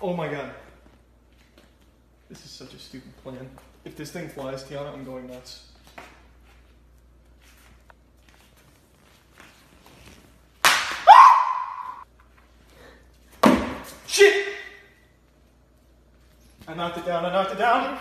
Oh my god. This is such a stupid plan. If this thing flies, Tiana, I'm going nuts. Shit! I knocked it down, I knocked it down.